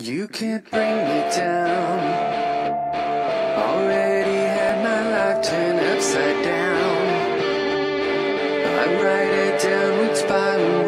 You can't bring me down. Already had my life turned upside down. I write it down. downward spiral.